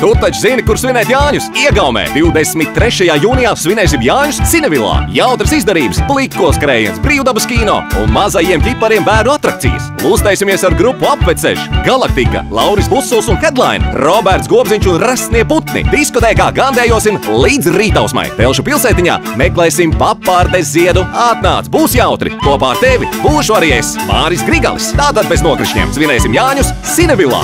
Tu taču zini, kur svinēt Jāņus? Iegaumē 23. jūnijā svinēsim Jāņus Cinevilā. Jautras izdarības, plikos skrējiens, brīvdabas kino un mazajiem ķipariem bērnu atrakcijas. Lūstēsimies ar grupu apveceļš, Galaktika, Lauris Busuls un Headline, Roberts Gobziņš un Rasnie Putni. Diskotēkā gandējosim līdz rītausmai. Telšu pilsētiņā meklēsim papārdes ziedu. Atnāc, būs jautri! Kopā ar tevi būšu arī es, Māris Grigalis. Tātad bez nokrišņiem svinēsim Jāņus Cinevilā.